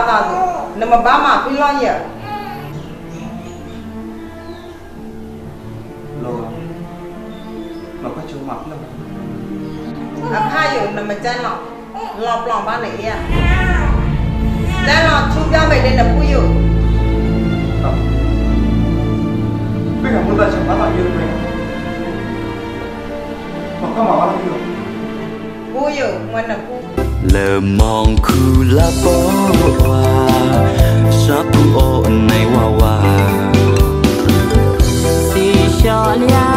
ஆகாது நம்ம பாமா பில்லாம் ஏ லோ நம்ம சும்மா மாப்பிளம் அக்காயோ நம்ம channel lọp lọp ba này à. Đã lọp chú ra mày lên đập bùi rồi bây giờ muốn ta chẳng bắt lại như thế này. Mà có mà bắt lại như bùi rồi mà nập เริ่มมองคู่ละโบวาชอบผู้โอในวาวาสีชอลยา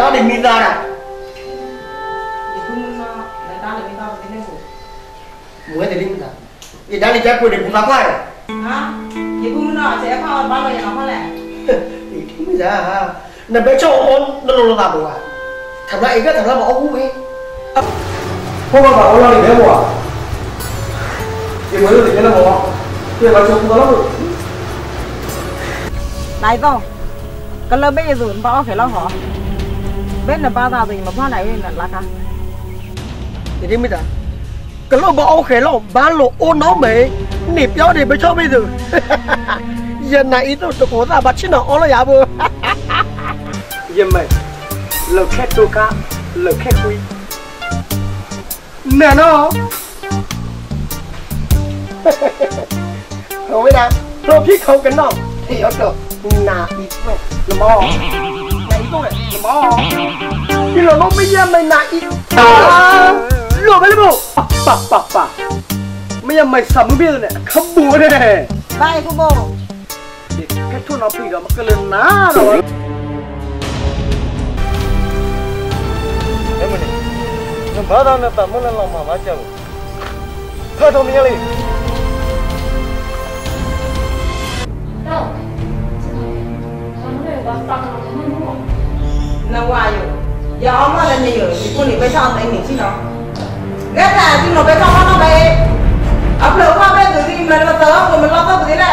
đó để mình ra này. Mua thì linh ờ, ra đi đang đi chơi quên để cũng nắm phải hả? Thì cũng nó sẽ có bao giờ nó có lẽ. Thì cũng ra ha. Nè bé cho ôn nó luôn làm được à? Thằng này cái thằng này mà ông cũng ấy không mà bảo ông lo gì đấy mà thì mới được thì nó mà thì nó cũng có lắm rồi này không cái lớp bây giờ rồi bảo phải lo họ bên là ba giờ rồi mà pha này là lạc à? Thì đi mới à? cái lỗ bỏ khế lỗ ba lỗ ô nó mề nịp gió thì mới cho bây giờ. Giờ này ít rồi có ra bắt xin nó ô là giả bơ. Giờ mày lô khét tô cá lô khét quý. Nè nó. Không biết nào. Lô biết không cái nào thì ở được nà ít rồi nó mò มอพี่หลงไม่も見やめないロベルもパッパッパッパไม่ยังไม่สัมเบียเนี่ยขบวนเนี่ยไปขบวนเกแค่ทุ่นเอาปีเรามากระเลยน่าเลยเฮ้ยมึงเนี่ยมึงบ้าตอนนี้แต่มึงเล่นลอมาบ้าเจ้าเธอทำยังไง 와요. 야 엄마는 이거 이분이 왜 사온다 이미 지나. 내가 지금 왜 사온다 왜? 앞으로 화면 들이 말로 떠 보면 라도 들이래.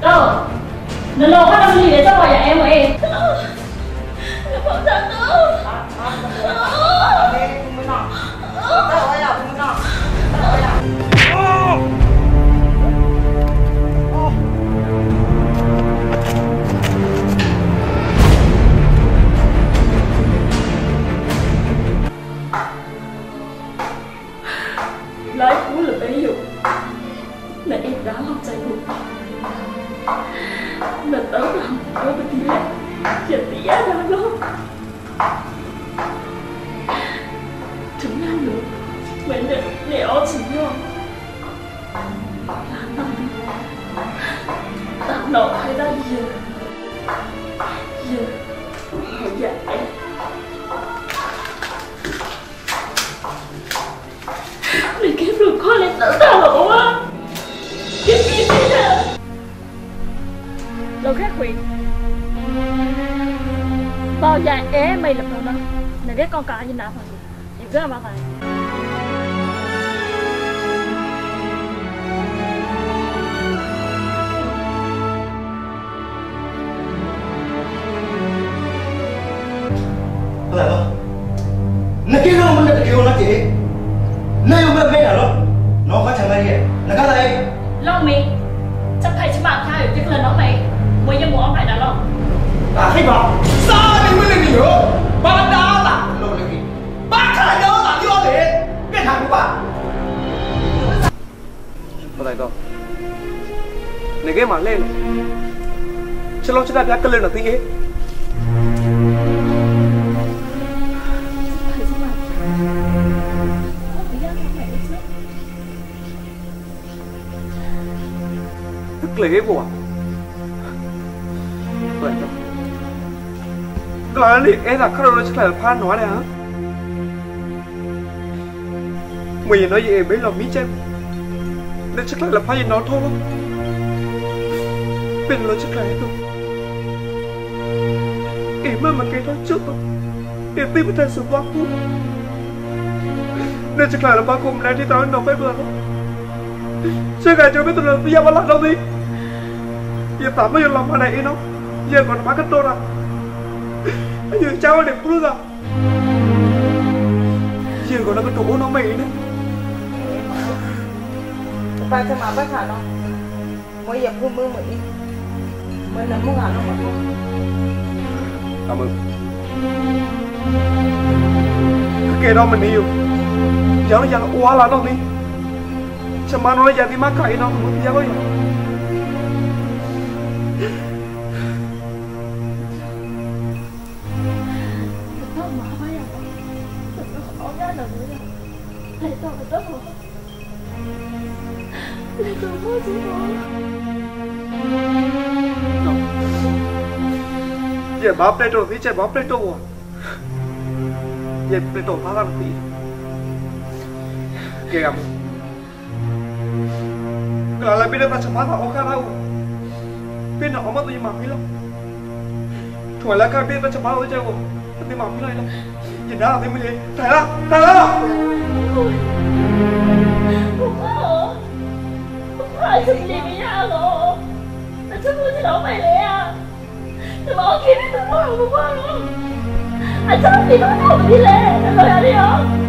너. 너 너가 너 이래 저 와야 애 뭐해? 나 보자 너. 아, 아. 네, 뭐나. 나 와야. Cú là bấy dụng là em đã lòng chạy cuộc là tớ làm với một tí lệ Giờ tía đã lắm Chúng ta nữa Mẹ nè, nè ó chỉ nhau làm năm Tạm nọ hay ra giờ Người khác huyện Bao dài é mày lập hồ nó Nên cái con cá như nào mà. Gì, cứ làm bao tài Là đâu? Nó kia không mình đã kêu nó chị 黑宝，啥你们的理由？把打打弄了你，把看到打掉的，别谈吧。不来到，你给忙累了，这老去那边跟人了，对耶。Lấy của à? Vậy đâu? Gari era chronological fan nói này hả? Mày nói gì bấy lòng mít chém Nên chắc lại là phải nó thôi. Bên nó chắc lại thôi. Em mà mà cái đó trước đó Em tin với thầy sự quá khu Nên chắc lại là ba cùng này thì tao nó phải vừa lắm Chắc lại cho biết tụi nó bây giờ bắt lại đi Giờ tạm bây giờ lòng này nó Giờ còn bà cách đô ra. Giờ đẹp plus à Giờ còn nó cái đồ nó mày nữa. Ba cho mà bác hả nó mỗi hương mưa mới đi mình là muốn hả nó mà Cảm ơn. Cái kẻ đó mình yêu Giờ nó giờ nó quá là nó đi. Chẳng mà nó giờ đi mắc cậy nó? Giờ nó giờ 来到了岛，来到我这岛。ये बाप बेटो नीचे बाप बेटो वो ये बेटो भागा नहीं क्या काम kalau bila macam mana orang tahu तो orang tu imam hilang tuan lah kan bila macam mana je aku tapi imam hilang 你哪来没来？来了，来了！我怕哦，我怕你们离不开我，那这不是老美了呀？怎么我给你怎么我不怕了？啊，这你都搞不定嘞，老杨的哟。